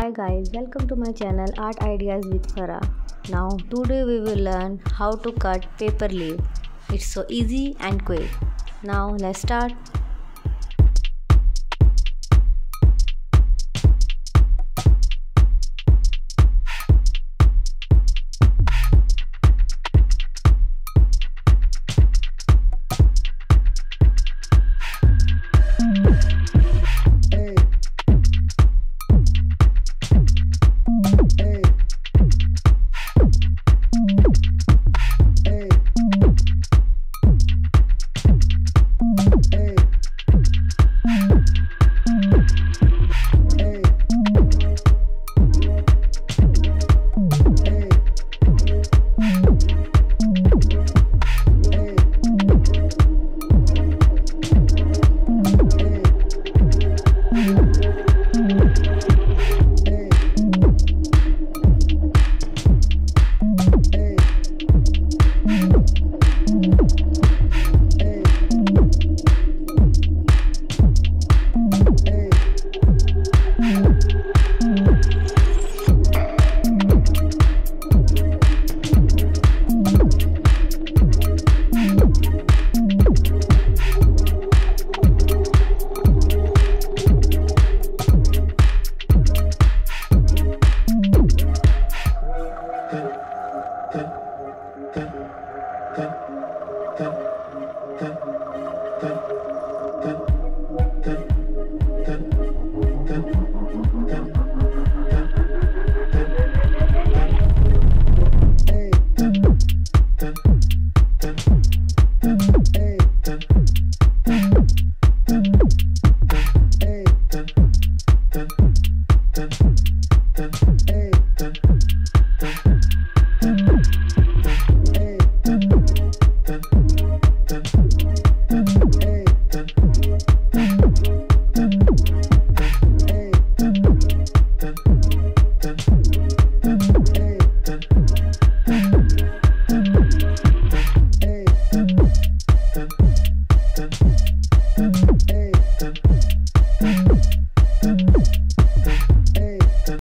Hi guys, welcome to my channel Art Ideas with Farah. Now today we will learn how to cut paper leaf. It's so easy and quick. Now let's start. Thank you. Thank you.